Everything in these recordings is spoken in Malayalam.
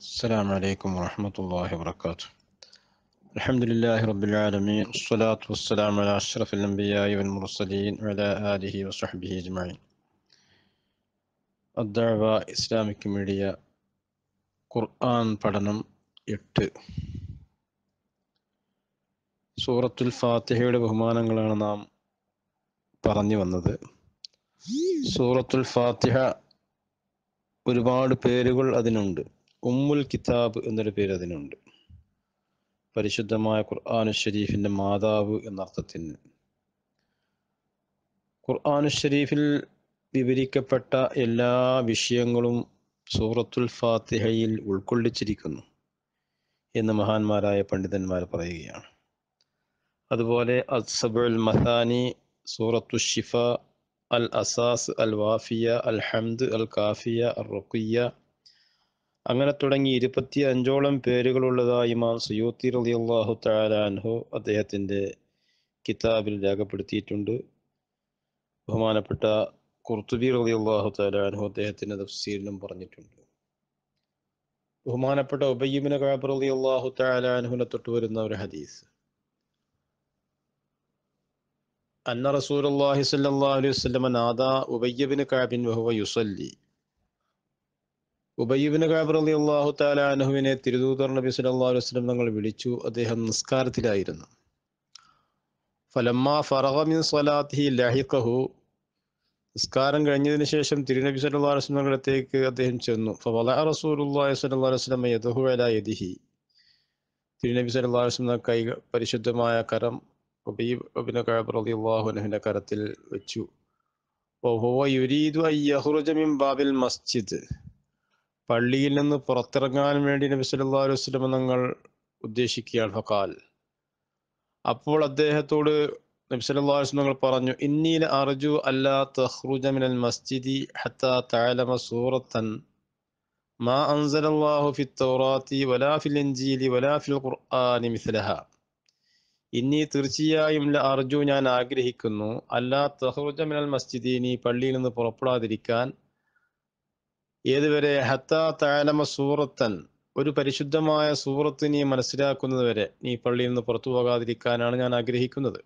السلام عليكم ورحمة الله وبركاته الحمد لله رب العالمين والصلاة والسلام على أشرف الأنبياء والمرسلين وعلى آله وصحبه أجمعين الدعوة إسلامك ميديا ഖുർആൻ പഠനം എട്ട് സൂറത്തുൽ ഫാത്തിഹയുടെ ബഹുമാനങ്ങളാണ് നാം പറഞ്ഞു വന്നത് സൂറത്തുൽ ഫാത്തിഹ ഒരുപാട് പേരുകൾ അതിനുണ്ട് ഉമ്മുൽ കിതാബ് എന്നൊരു പേര് അതിനുണ്ട്. പരിശുദ്ധമായ ഖുർആാനു ഷരീഫിന്റെ മാതാവ് എന്നർത്ഥത്തിന് ഖുർആാനു ഷരീഫിൽ വിവരിക്കപ്പെട്ട എല്ലാ വിഷയങ്ങളും സൂറത്തുൽ ഫാത്തിഹയിൽ ഉൾക്കൊള്ളിച്ചിരിക്കുന്നു എന്ന് മഹാന്മാരായ പണ്ഡിതന്മാർ പറയുകയാണ്. അതുപോലെ അസബുൽ മഹാനി സൂറത്തു ഷിഫ അൽ അസാസ് അൽ വാഫിയ അൽ ഹംദ് അൽ കാഫിയ അൽ റുഖിയ അങ്ങനെ തുടങ്ങി ഇരുപത്തി അഞ്ചോളം പേരുകളുള്ളതായി ഇമാം സുയൂത്തി റലി അള്ളാഹു താലാൻഹു അദ്ദേഹത്തിന്റെ കിതാബിൽ രേഖപ്പെടുത്തിയിട്ടുണ്ട്. ബഹുമാനപ്പെട്ട കുർത്തുബി റലി അള്ളാഹു താലാൻഹു അദ്ദേഹത്തിന്റെ തഫ്സീലിലും പറഞ്ഞിട്ടുണ്ട്. ബഹുമാനപ്പെട്ട ഉബയ്യബിന് കാബ് റളിയല്ലാഹു അള്ളാഹു താലാൻഹുനെ തൊട്ട് വരുന്ന ഒരു ഹദീസ്. അന്ന റസൂലുള്ളാഹി സ്വല്ലല്ലാഹു അലൈഹി വസല്ലം നാദ ഉബയ്യബിന് കാബിൻ വഹുവ യുസല്ലി. ഉബയ്യബിന് അലി റളിയല്ലാഹു തആല അനഹുവിനെ തിരുദൂതർ നബി അലൈഹി വസല്ലം തങ്ങൾ വിളിച്ചു. അദ്ദേഹം നിസ്കാരത്തിലായിരുന്നു. ഫലമ്മ ഫറഗ മിൻ സ്വലാത്തിഹി ലഹിഖഹു. നിസ്കാരം കഴിഞ്ഞതിന് ശേഷം തിരുനബി അലൈഹി വസല്ലം അടുത്തേക്ക് അദ്ദേഹം ചെന്നു. ഫവല റസൂലുല്ലാഹി അലൈഹി വസല്ലം യദഹു അല യദിഹി. തിരുനബി അലൈഹി വസല്ലം കൈ പരിശുദ്ധമായ കരം ഉബയ്യബിന് അലി റളിയല്ലാഹു അൻഹുവിന്റെ കരത്തിൽ വെച്ചു. വഹുവ യുരീദു അൻ യഖ്റുജ മിൻ ബാബിൽ മസ്ജിദ്. പള്ളിയിൽ നിന്ന് പുറത്തിറങ്ങാൻ വേണ്ടി നബി സല്ലല്ലാഹു അലൈഹി വസല്ലം തങ്ങൾ ഉദ്ദേശിക്കുകയാണ്. ഫഖാൽ. അപ്പോൾ അദ്ദേഹത്തോട് നബി സല്ലല്ലാഹു അലൈഹി തങ്ങൾ പറഞ്ഞു ഇന്നീൽ അർജു അല്ലാ തഖ്റുജ മിനൽ മസ്ജിദി ഹത്താ തഅലമ സൂറത്തൻ മാ അൻസലല്ലാഹു ഫി തൗറാത്തി വലാ ഫിൽ ഇൻജീലി വലാ ഫിൽ ഖുർആനി മിസ്ലഹ. ഇനി തീർച്ചയായും അർജു ഞാൻ ആഗ്രഹിക്കുന്നു അല്ലാ തഹ്റുജ മിനൽ മസ്ജിദി നീ പള്ളിയിൽ നിന്ന് പുറപ്പെടാതിരിക്കാൻ ഏതുവരെ ഹത്താ താലമ സൂറത്തൻ ഒരു പരിശുദ്ധമായ സൂറത്ത് നീ മനസ്സിലാക്കുന്നത് വരെ നീ പള്ളിയിൽ നിന്ന് പുറത്തു പോകാതിരിക്കാനാണ് ഞാൻ ആഗ്രഹിക്കുന്നത്.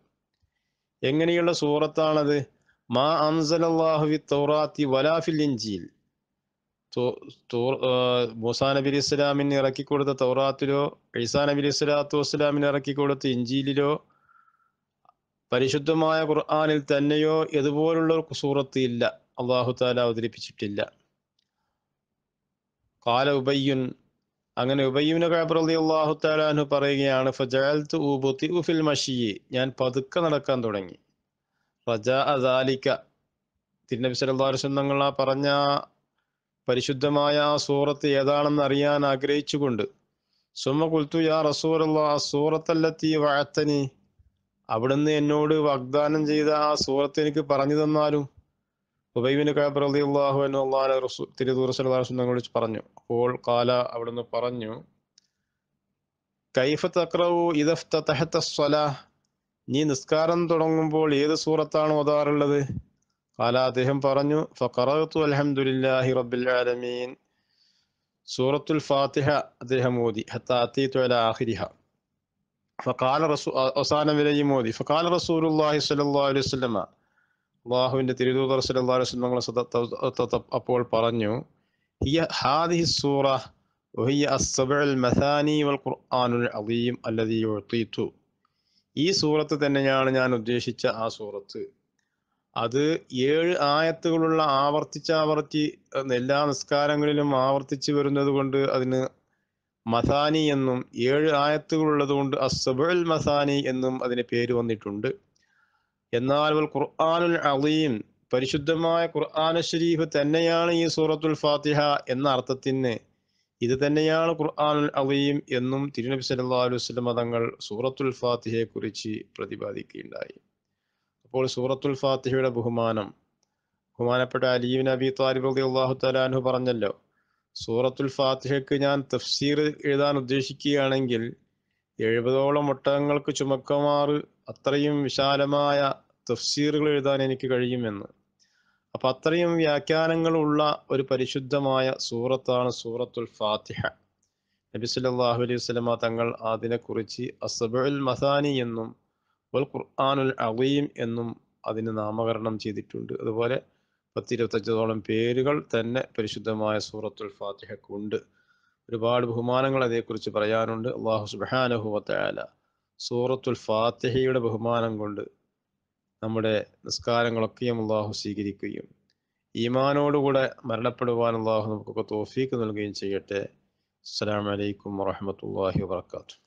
എങ്ങനെയുള്ള സൂറത്താണത്? മാ അൻസലാഹുവി തൗറാത്തി വലാഫിൽ ഇഞ്ചിയിൽ മൂസാ നബി ഇസ്ലാമിന് ഇറക്കിക്കൊടുത്ത തൗറാത്തിലോ ഈസാ നബി അലി സ്വലാത്തു വസ്സലാമിന് ഇറക്കിക്കൊടുത്ത ഇഞ്ചിയിലോ പരിശുദ്ധമായ ഖുർആാനിൽ തന്നെയോ ഇതുപോലുള്ള സൂറത്ത് ഇല്ല. അള്ളാഹു താല അവതരിപ്പിച്ചിട്ടില്ല. കാല ഉബയ്യുൻ അങ്ങനെ ഉബയ്യുന കാബ്രലി അള്ളാഹു പറയുകയാണ് ഫജാൽത്ത് ഊബുത്തി ഉഫിൽ മഷിയെ. ഞാൻ പതുക്കെ നടക്കാൻ തുടങ്ങി. ഫജ അദാലിക്ക തിരുനബി തങ്ങൾ ആ പറഞ്ഞ പരിശുദ്ധമായ ആ സൂറത്ത് ഏതാണെന്ന് അറിയാൻ ആഗ്രഹിച്ചുകൊണ്ട് സുമ കുൽത്തു യാ റസൂലുള്ള ആ സൂറത്തല്ലത്തി വാഴത്തനി അവിടുന്ന് എന്നോട് വാഗ്ദാനം ചെയ്ത ആ സൂറത്ത് എനിക്ക് പറഞ്ഞു തന്നാലും ഉബൈബിന് കാബ് റലി അള്ളാഹു അള്ളാഹ് റസൂ തിരുദൂർ സലഹുങ്ങളെ പറഞ്ഞു. അപ്പോൾ കാല അവിടുന്ന് പറഞ്ഞു കൈഫ തക്രവു ഇദഫ്ത തഹത്ത സ്വലാ നീ നിസ്കാരം തുടങ്ങുമ്പോൾ ഏത് സൂറത്താണ് ഓതാറുള്ളത്? കാല അദ്ദേഹം പറഞ്ഞു ഫറത്തു അൽഹംദുലില്ലാഹി റബ്ബിൽ ആലമീൻ. സൂറത്തുൽ ഫാത്തിഹ അദ്ദേഹം ഓതി ഹത്ത അത്തീത്തു അല ഫഖാല റസൂ അവസാനം വരെയും ഓതി ഫക്കാല റസൂലുള്ളാഹി സ്വല്ലല്ലാഹു അലൈഹി വസല്ലമ അള്ളാഹുവിന്റെ തിരുദൂതർ സല്ലല്ലാഹു അലൈഹി വസല്ലം അപ്പോൾ പറഞ്ഞു ഹിയ ഹാദിഹി സൂറ وهي السبع المثاني والقرآن العظيم الذي يعطيت ഈ സൂറത്ത് തന്നെയാണ് ഞാൻ ഉദ്ദേശിച്ച ആ സൂറത്ത് അത് ഏഴ് ആയത്തുകളുള്ള ആവർത്തിച്ചാവർത്തി എല്ലാ നിസ്കാരങ്ങളിലും ആവർത്തിച്ച് വരുന്നത് കൊണ്ട് അതിന് മസാനി എന്നും ഏഴ് ആയത്തുകളുള്ളത് കൊണ്ട് അസബുൽ മസാനി എന്നും അതിന് പേര് വന്നിട്ടുണ്ട് എന്നാൽ ഖുർആാനുൽ അലീം പരിശുദ്ധമായ ഖുർആാന ഷരീഫ് തന്നെയാണ് ഈ സൂറത്തുൽ ഫാത്തിഹ എന്ന അർത്ഥത്തിന് ഇത് തന്നെയാണ് ഖുർആാനുൽ അലീം എന്നും തിരുനബി അലൈഹി വസല്ലം തങ്ങൾ സൂറത്തുൽ ഫാത്തിഹയെ കുറിച്ച് പ്രതിപാദിക്കുകയുണ്ടായി. അപ്പോൾ സൂറത്തുൽ ഫാത്തിഹയുടെ ബഹുമാനം ബഹുമാനപ്പെട്ട അലീബ് നബി താലിബ് അലി അള്ളാഹു തലാൻഹു പറഞ്ഞല്ലോ സൂറത്തുൽ ഫാത്തിഹയ്ക്ക് ഞാൻ തഫ്സീർ എഴുതാൻ ഉദ്ദേശിക്കുകയാണെങ്കിൽ എഴുപതോളം ഒട്ടകങ്ങൾക്ക് ചുമക്കമാറ് അത്രയും വിശാലമായ തഫ്സീറുകൾ എഴുതാൻ എനിക്ക് കഴിയുമെന്ന്. അപ്പൊ അത്രയും വ്യാഖ്യാനങ്ങളുള്ള ഒരു പരിശുദ്ധമായ സൂറത്താണ് സൂറത്തുൽ ഫാത്തിഹ. നബി സല്ലല്ലാഹു അലൈഹി വസല്ലമ തങ്ങൾ അതിനെക്കുറിച്ച് അസബുൽ മസാനി എന്നും വൽ ഖുർആനുൽ അവീം എന്നും അതിന് നാമകരണം ചെയ്തിട്ടുണ്ട്. അതുപോലെ പത്തിരുപത്തഞ്ചോളം പേരുകൾ തന്നെ പരിശുദ്ധമായ സൂറത്തുൽ ഫാത്തിഹക്കുണ്ട് ഒരുപാട് ബഹുമാനങ്ങൾ അതേക്കുറിച്ച് പറയാനുണ്ട്. അള്ളാഹു സുബ്ഹാനഹു വതആല സൂറത്തുൽ ഫാത്തിഹയുടെ ബഹുമാനം കൊണ്ട് നമ്മുടെ നിസ്കാരങ്ങളൊക്കെയും അള്ളാഹു സ്വീകരിക്കുകയും ഈമാനോടുകൂടെ മരണപ്പെടുവാൻ അള്ളാഹു നമുക്കൊക്കെ തോഫീക്ക് നൽകുകയും ചെയ്യട്ടെ. അസ്സലാമു അലൈക്കും വറഹ്മത്തുള്ളാഹി വബറകാതുഹു.